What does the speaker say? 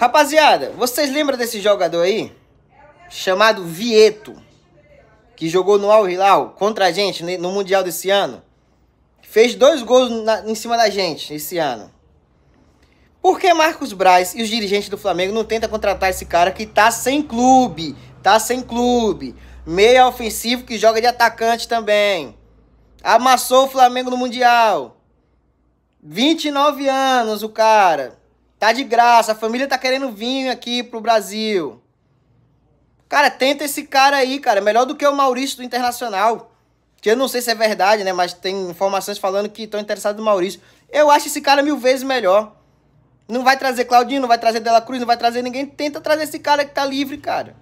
Rapaziada, vocês lembram desse jogador aí? Chamado Vieto. Que jogou no Al Hilal contra a gente no Mundial desse ano. Fez dois gols na, em cima da gente esse ano. Por que Marcos Braz e os dirigentes do Flamengo não tentam contratar esse cara que tá sem clube? Tá sem clube. Meia ofensivo que joga de atacante também. Amassou o Flamengo no Mundial. 29 anos o cara. Tá de graça, a família tá querendo vir aqui pro Brasil. Cara, tenta esse cara aí, cara. Melhor do que o Maurício do Internacional. Que eu não sei se é verdade, né? Mas tem informações falando que estão interessados no Maurício. Eu acho esse cara mil vezes melhor. Não vai trazer Claudinho, não vai trazer Dela Cruz, não vai trazer ninguém. Tenta trazer esse cara que tá livre, cara.